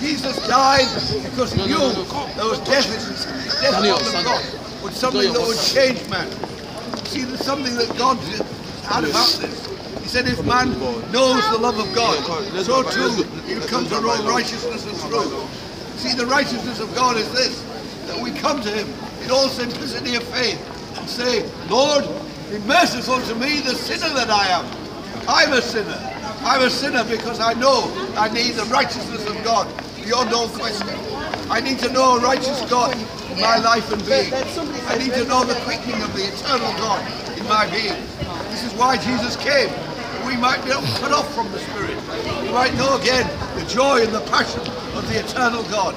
Jesus died because he knew there was death, death on the cross, but something that would change man. See, there's something that God had about this. He said, if man knows the love of God, so too he'll come to know righteousness and truth. See, the righteousness of God is this, that we come to him in all simplicity of faith and say, Lord, be merciful to me, the sinner that I am. I'm a sinner. I'm a sinner because I know I need the righteousness of God beyond all question. I need to know a righteous God in my life and being. I need to know the quickening of the eternal God in my being. This is why Jesus came. We might be cut off from the Spirit. We might know again the joy and the passion of the eternal God.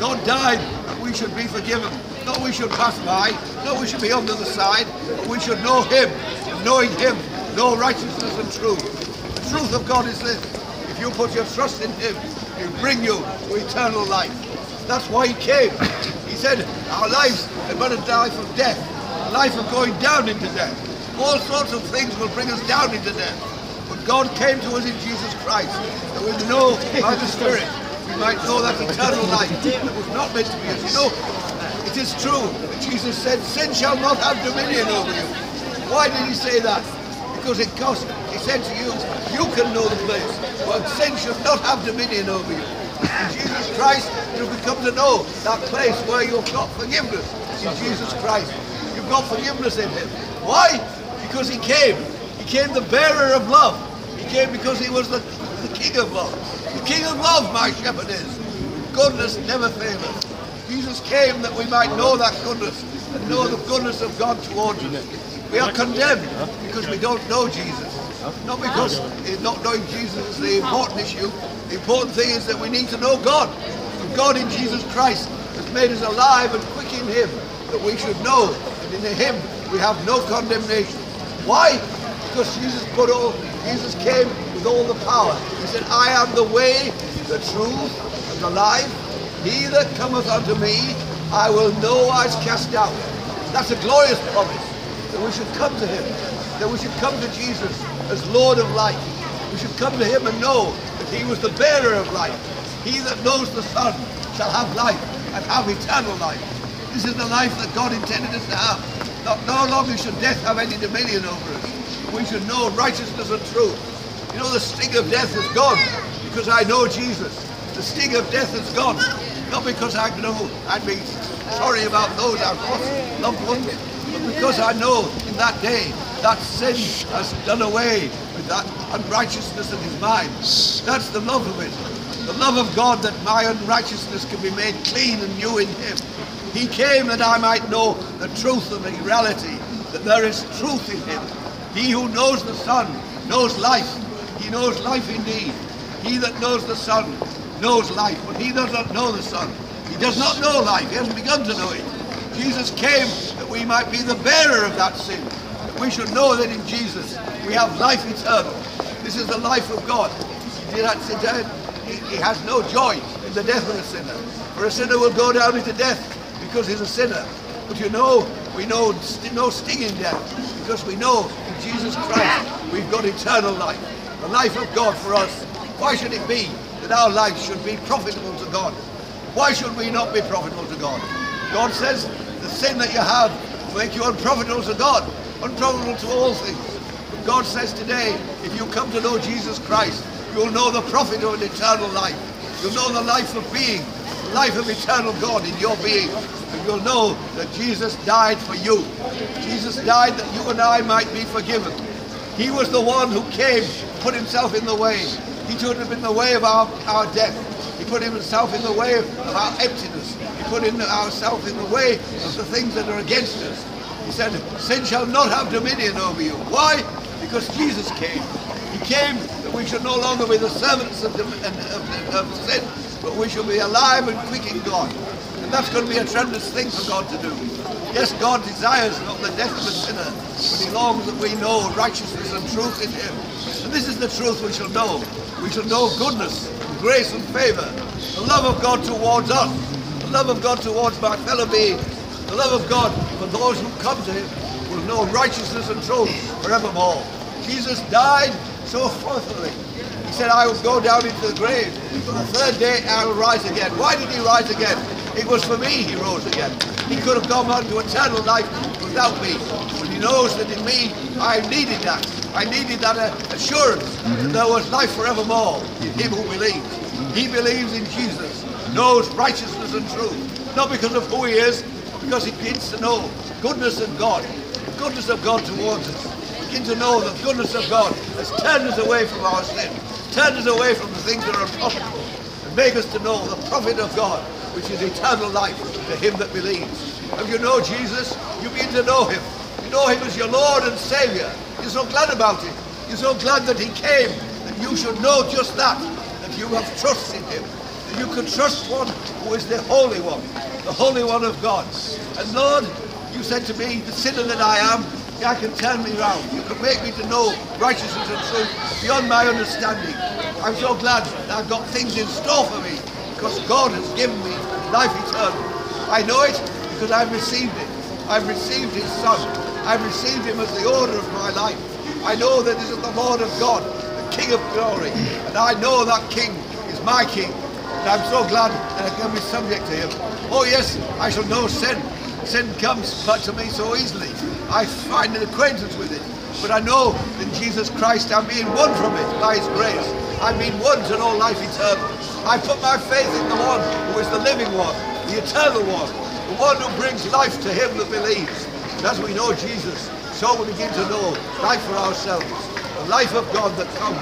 God died that we should be forgiven. Not we should pass by. Not we should be under the other side. But we should know Him. And knowing Him, know righteousness and truth. The truth of God is this. If you put your trust in Him, He'll bring you to eternal life. That's why He came. He said, our lives are but a life of death. A life of going down into death. All sorts of things will bring us down into death. But God came to us in Jesus Christ. That we know by the Spirit we might know that eternal life that was not meant to be us. You know, it is true that Jesus said, sin shall not have dominion over you. Why did he say that? Because it cost, said to you, you can know the place, but sin should not have dominion over you. In Jesus Christ, you become to know that place where you've got forgiveness in Jesus Christ. You've got forgiveness in him. Why? Because he came. He came the bearer of love. He came because he was the, the king of love. The king of love, my shepherd is. Goodness never faileth. Jesus came that we might know that goodness and know the goodness of God towards us. We are condemned because we don't know Jesus. Not because not knowing Jesus is the important issue. The important thing is that we need to know God. And God in Jesus Christ has made us alive and quick in Him that we should know that in Him we have no condemnation. Why? Because Jesus put all, Jesus came with all the power. He said, I am the way, the truth, and the life. He that cometh unto me, I will no wise cast out. That's a glorious promise, that we should come to him, that we should come to Jesus as Lord of life. We should come to him and know that he was the bearer of life. He that knows the Son shall have life and have eternal life. This is the life that God intended us to have. Not, no longer should death have any dominion over us. We should know righteousness and truth. You know, the sting of death is gone because I know Jesus. The sting of death is gone. Not because I know I'd be sorry about those I've lost loved ones, because I know in that day that sin has done away with that unrighteousness in his mind. That's the love of it. The love of God that my unrighteousness can be made clean and new in him. He came that I might know the truth and the reality, that there is truth in him. He who knows the Son knows life. He knows life indeed. He that knows the Son knows life, but he does not know the Son. He does not know life. He hasn't begun to know it. Jesus came that we might be the bearer of that sin. That we should know that in Jesus we have life eternal. This is the life of God. He, he has no joy in the death of a sinner. For a sinner will go down into death because he's a sinner. But you know, we know no sting in death because we know in Jesus Christ we've got eternal life. The life of God for us. Why should it be that our life should be profitable to God? Why should we not be profitable to God? God says the sin that you have make you unprofitable to God, unprofitable to all things. But God says today, if you come to know Jesus Christ, you'll know the profit of an eternal life. You'll know the life of being, the life of eternal God in your being. And you'll know that Jesus died for you. Jesus died that you and I might be forgiven. He was the one who came, put himself in the way. He took him in the way of our, our death. He put himself in the way of, of our emptiness. He put in ourselves in the way of the things that are against us. He said, sin shall not have dominion over you. Why? Because Jesus came. He came that we should no longer be the servants of, of, of, of sin, but we shall be alive and quick in God. And that's going to be a tremendous thing for God to do. Yes, God desires not the death of a sinner, but he longs that we know righteousness and truth in him. And this is the truth we shall know. We shall know goodness, grace and favor, the love of God towards us, the love of God towards my fellow beings, the love of God for those who come to him will know righteousness and truth forevermore. Jesus died so faithfully. He said, I will go down into the grave. but the third day I will rise again. Why did he rise again? It was for me he rose again. He could have gone on to eternal life without me. But he knows that in me I needed that. I needed that uh, assurance that there was life forevermore in him who believes. He believes in Jesus, knows righteousness and truth. Not because of who he is, because he begins to know goodness of God, goodness of God towards us. Begin to know the goodness of God has turned us away from our sin, turned us away from the things that are unprofitable, and make us to know the profit of God, which is eternal life to him that believes. If you know Jesus, you begin to know him. You know him as your Lord and Saviour. You're so glad about it. You're so glad that he came, that you should know just that, that you have trusted him, you can trust one who is the Holy One, the Holy One of God. And Lord, you said to me, the sinner that I am, I can turn me round. You can make me to know righteousness and truth beyond my understanding. I'm so glad that I've got things in store for me because God has given me life eternal. I know it because I've received it. I've received his son. I've received him as the order of my life. I know that this is the Lord of God, the King of glory. And I know that King is my King. I'm so glad that I can be subject to him. Oh yes, I shall know sin. Sin comes back to me so easily. I find an acquaintance with it. But I know in Jesus Christ I'm being won from it by his grace. I'm being won to know life eternal. I put my faith in the one who is the living one, the eternal one, the one who brings life to him that believes. And as we know Jesus, so we begin to know life for ourselves, the life of God that comes.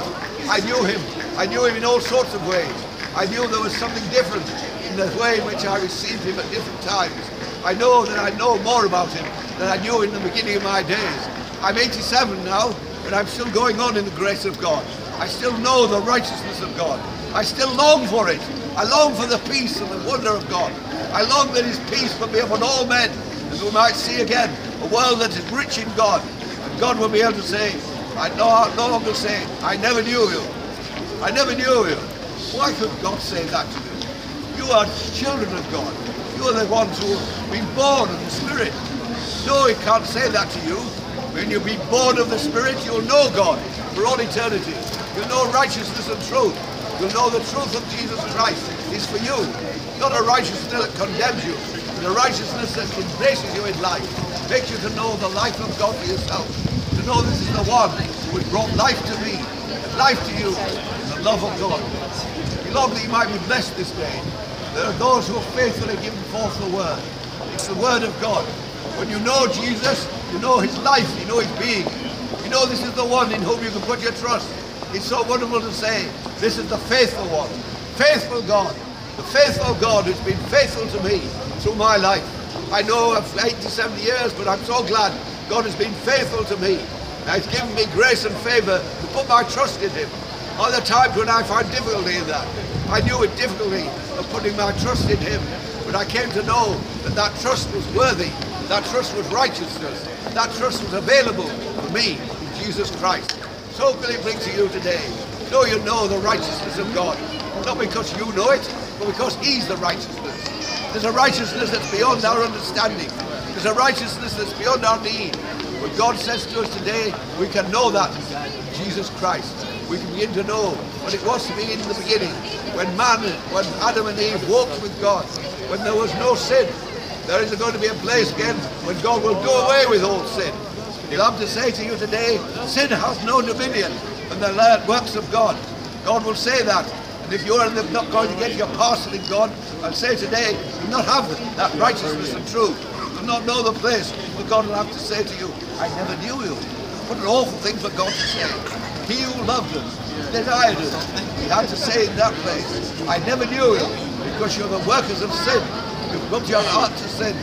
I knew him. I knew him in all sorts of ways. I knew there was something different in the way in which I received him at different times. I know that I know more about him than I knew in the beginning of my days. I'm 87 now, but I'm still going on in the grace of God. I still know the righteousness of God. I still long for it. I long for the peace and the wonder of God. I long that his peace will be upon all men, and we might see again a world that is rich in God. And God will be able to say, I no, no longer say, I never knew you. I never knew you. Why could God say that to you? You are children of God. You are the ones who have been born of the Spirit. No, he can't say that to you. When you be born of the Spirit, you'll know God for all eternity. You'll know righteousness and truth. You'll know the truth of Jesus Christ is for you. Not a righteousness that condemns you, but a righteousness that embraces you in life. Makes you to know the life of God for yourself. To know this is the one who has brought life to me, life to you, the love of God. That you might be blessed this day. There are those who are faithfully giving forth the word. It's the word of God. When you know Jesus, you know his life, you know his being. You know this is the one in whom you can put your trust. It's so wonderful to say, this is the faithful one. Faithful God. The faithful God who's been faithful to me through my life. I know I've 87 years, but I'm so glad God has been faithful to me. He's given me grace and favor to put my trust in him. Other times when I find difficulty in that, I knew it difficulty of putting my trust in him. But I came to know that that trust was worthy. That trust was righteousness. That trust was available for me in Jesus Christ. So will it bring to you today. So you know the righteousness of God. Not because you know it, but because he's the righteousness. There's a righteousness that's beyond our understanding. There's a righteousness that's beyond our need. But God says to us today, we can know that in Jesus Christ. We can begin to know what it was to be in the beginning, when man, when Adam and Eve walked with God, when there was no sin. There is going to be a place again when God will do away with all sin. He'll have to say to you today, sin has no dominion in the works of God. God will say that. And if you're not going to get your parcel in God, I'll say today, you'll not have that righteousness and truth. You'll not know the place where God will have to say to you, I never knew you. What an awful thing for God to say. He who loved us, desired us. He had to say in that place, I never knew you because you're the workers of sin. You've put your heart to sin.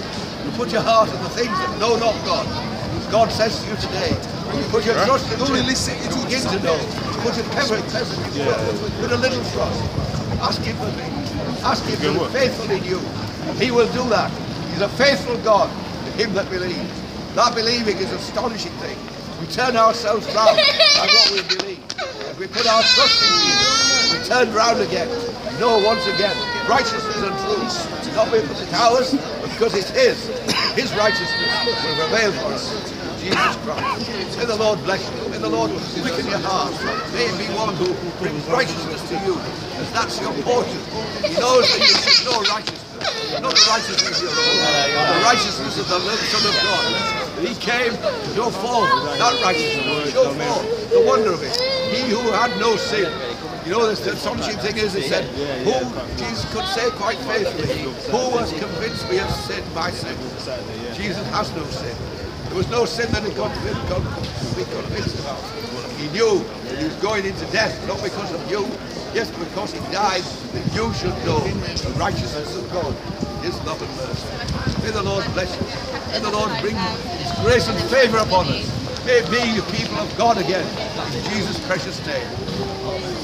You put your heart in the things that know not God. God says to you today, you put your trust in Him, you begin to know. Put your pepper, pepper, yeah. put a little trust. Ask Him for me. Ask Him to be faithful in you. He will do that. He's a faithful God to him that believes. That believing is an astonishing thing. We turn ourselves round by what we believe. If we put our trust in Jesus, we turn round again. Know once again righteousness and truth. Not because it's ours, but because it's His. His righteousness will prevail for us. Jesus Christ. May the Lord bless you. May the Lord quicken your heart. May be one who brings righteousness to you, as that's your portion. He knows that you righteousness, not the righteousness of your own, the righteousness of the Son of God. He came to show forth that righteousness, show forth the wonder of it. He who had no sin. You know, the assumption thing is, it said, who, Jesus could say quite faithfully, who has convinced me of sin, my sin? Jesus has no sin. There was no sin that he could be convinced about. He knew that he was going into death, not because of you, yes, because he died, that you should know the righteousness of God, his love and mercy. May the Lord bless you. May the Lord bring his grace and favour upon us. May be the people of God again. In Jesus' precious name.